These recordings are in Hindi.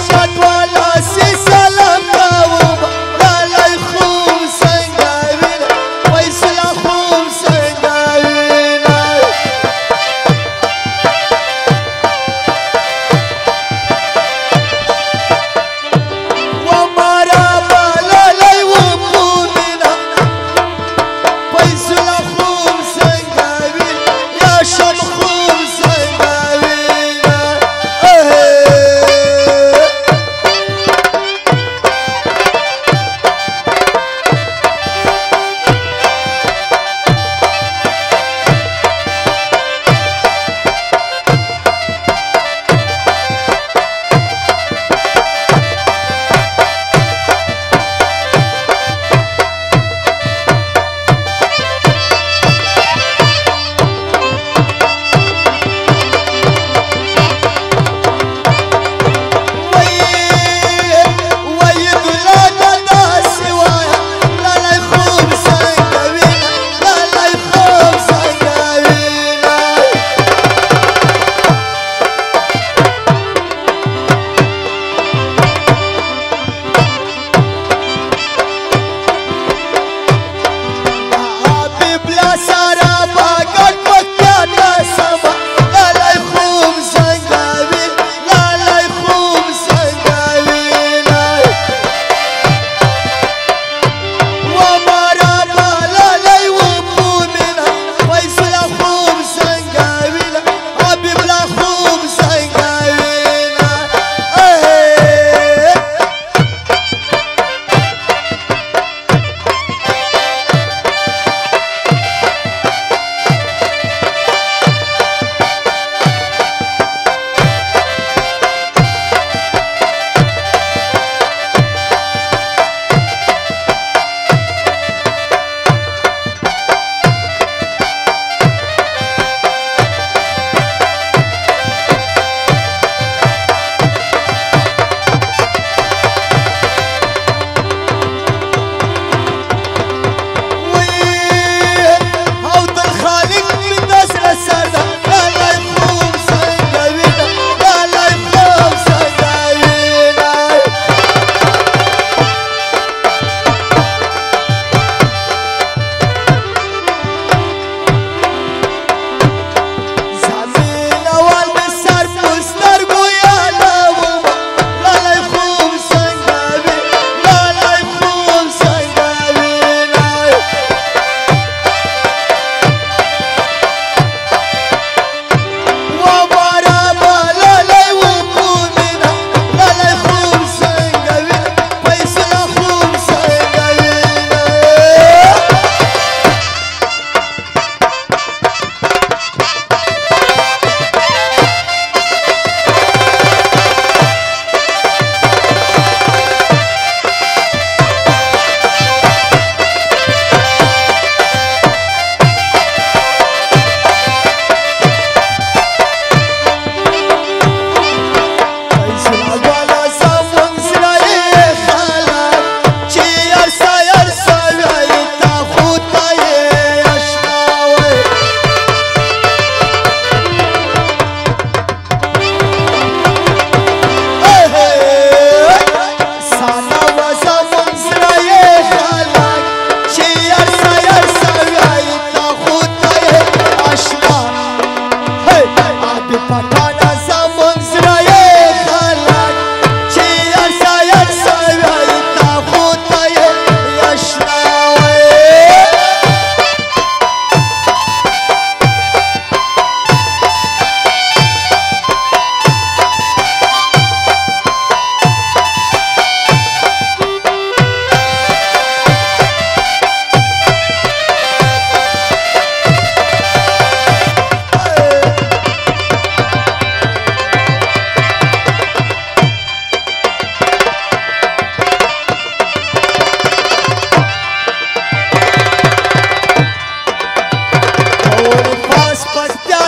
Shut up!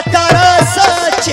तारा सच